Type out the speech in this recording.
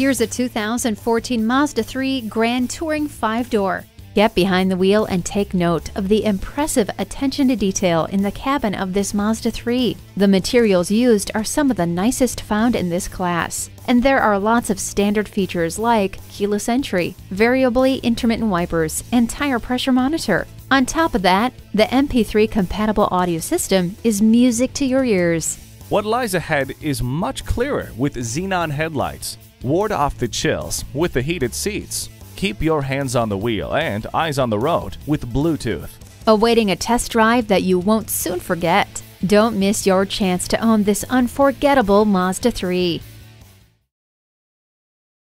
Here's a 2014 Mazda 3 Grand Touring 5-door. Get behind the wheel and take note of the impressive attention to detail in the cabin of this Mazda 3. The materials used are some of the nicest found in this class, and there are lots of standard features like keyless entry, variably intermittent wipers, and tire pressure monitor. On top of that, the MP3 compatible audio system is music to your ears. What lies ahead is much clearer with xenon headlights. Ward off the chills with the heated seats. Keep your hands on the wheel and eyes on the road with Bluetooth. Awaiting a test drive that you won't soon forget. Don't miss your chance to own this unforgettable Mazda 3.